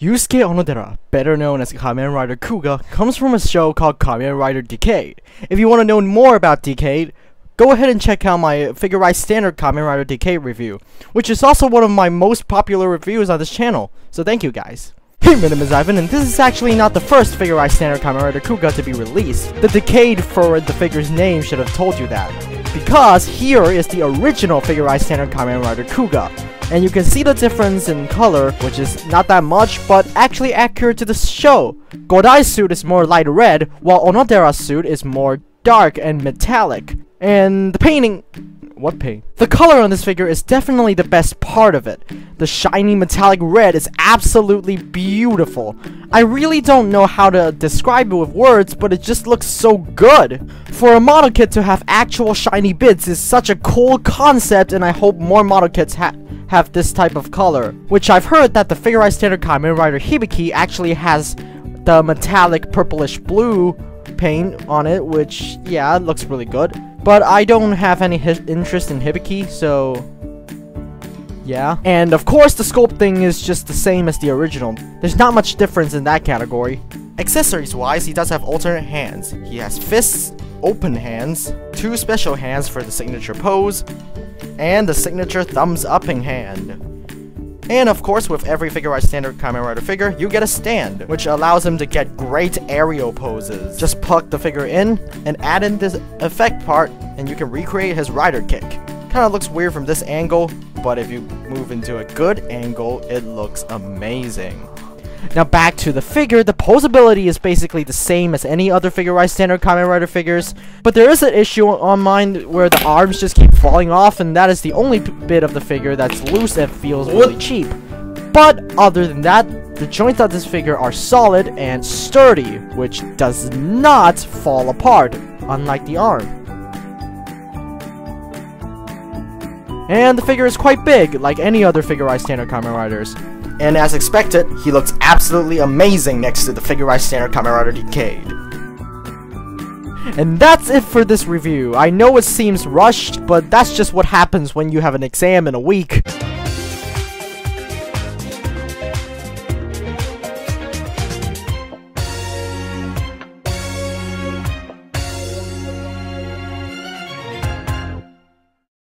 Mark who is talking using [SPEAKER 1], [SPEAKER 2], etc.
[SPEAKER 1] Yusuke Onodera, better known as Kamen Rider Kuuga, comes from a show called Kamen Rider Decade. If you want to know more about Decade, go ahead and check out my Figure-rise Standard Kamen Rider Decade review, which is also one of my most popular reviews on this channel, so thank you guys. Hey, my name is Ivan, and this is actually not the first Figure-rise Standard Kamen Rider Kuuga to be released. The Decade for the figure's name should have told you that. Because here is the original Figure-rise Standard Kamen Rider Kuuga, and you can see the difference in color, which is not that much, but actually accurate to the show. Godai's suit is more light red, while Onodera's suit is more dark and metallic. And the painting... What paint? The color on this figure is definitely the best part of it. The shiny metallic red is absolutely beautiful. I really don't know how to describe it with words, but it just looks so good. For a model kit to have actual shiny bits is such a cool concept, and I hope more model kits have have this type of color. Which I've heard that the Figure-rise Standard Kamen Rider Hibiki actually has the metallic purplish blue paint on it, which, yeah, looks really good. But I don't have any interest in Hibiki, so... Yeah. And of course the sculpt thing is just the same as the original. There's not much difference in that category. Accessories wise, he does have alternate hands. He has fists, open hands, two special hands for the signature pose, and the signature thumbs upping hand. And of course, with every Figure Figure-rise Standard Kamen Rider figure, you get a stand, which allows him to get great aerial poses. Just plug the figure in, and add in this effect part, and you can recreate his rider kick. Kinda looks weird from this angle, but if you move into a good angle, it looks amazing. Now back to the figure, the posability is basically the same as any other Figure-rise Standard Kamen Rider figures, but there is an issue on mine where the arms just keep falling off, and that is the only bit of the figure that's loose and feels really cheap. But other than that, the joints of this figure are solid and sturdy, which does not fall apart, unlike the arm. And the figure is quite big, like any other Figure-rise Standard Kamen Riders and as expected, he looks absolutely amazing next to the Figure-rise Standard Kamen Rider Decade. And that's it for this review. I know it seems rushed, but that's just what happens when you have an exam in a week.